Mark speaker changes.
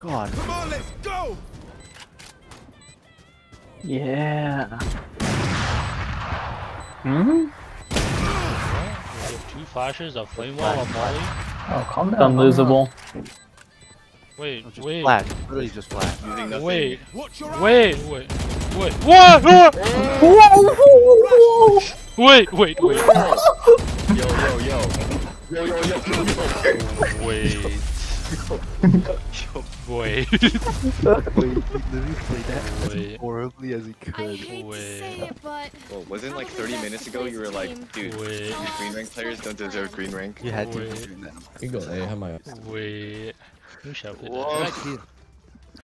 Speaker 1: God.
Speaker 2: Come on, let's go!
Speaker 1: Yeah. Hmm?
Speaker 3: Two flashes, a flame wall, a molly.
Speaker 4: Oh, calm down.
Speaker 1: Unlosable.
Speaker 3: Wait,
Speaker 1: No, just
Speaker 3: wait,
Speaker 1: flash. Literally just flash.
Speaker 5: Using nothing.
Speaker 3: wait,
Speaker 2: Watch your eyes!
Speaker 3: wait, wait, wait. What? Wait, wait, wait.
Speaker 5: Yo, yo, yo. Yo, yo, yo, yo, yo.
Speaker 3: Wait. Wait.
Speaker 1: Wait, he literally played that
Speaker 3: Wait.
Speaker 1: as horribly as he
Speaker 6: I
Speaker 1: could.
Speaker 6: hate
Speaker 3: Wait.
Speaker 6: to say it, but
Speaker 5: Well, wasn't like 30 minutes ago you were like, dude,
Speaker 3: Wait.
Speaker 5: these green rank players don't deserve green rank?
Speaker 1: You had to
Speaker 3: Wait.
Speaker 1: that.
Speaker 7: You go A, have my
Speaker 3: Wait. Who shouted
Speaker 5: Whoa.
Speaker 3: that?